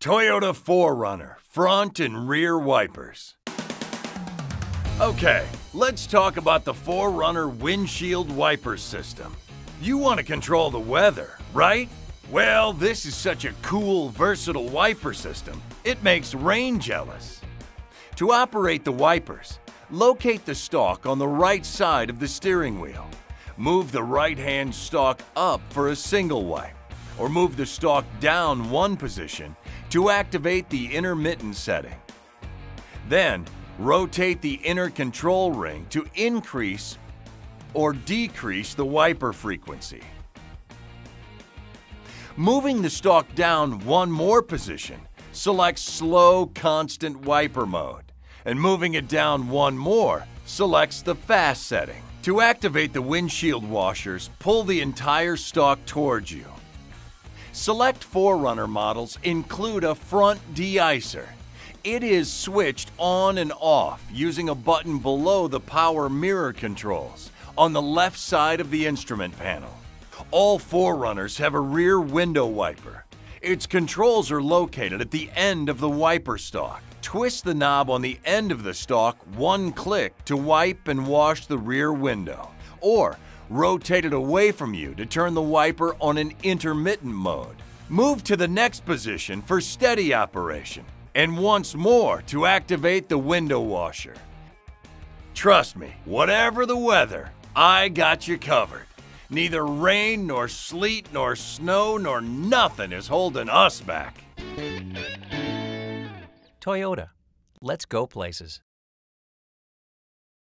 Toyota 4Runner, front and rear wipers. Okay, let's talk about the 4Runner windshield wiper system. You want to control the weather, right? Well, this is such a cool, versatile wiper system, it makes rain jealous. To operate the wipers, locate the stalk on the right side of the steering wheel. Move the right hand stalk up for a single wipe, or move the stalk down one position to activate the intermittent setting. Then, rotate the inner control ring to increase or decrease the wiper frequency. Moving the stalk down one more position, select Slow Constant Wiper Mode, and moving it down one more selects the Fast setting. To activate the windshield washers, pull the entire stalk towards you. Select 4Runner models include a front de-icer. It is switched on and off using a button below the power mirror controls on the left side of the instrument panel. All 4Runners have a rear window wiper. Its controls are located at the end of the wiper stalk. Twist the knob on the end of the stalk one click to wipe and wash the rear window, or rotate it away from you to turn the wiper on an intermittent mode. Move to the next position for steady operation, and once more to activate the window washer. Trust me, whatever the weather, I got you covered. Neither rain, nor sleet, nor snow, nor nothing is holding us back. Toyota. Let's go places.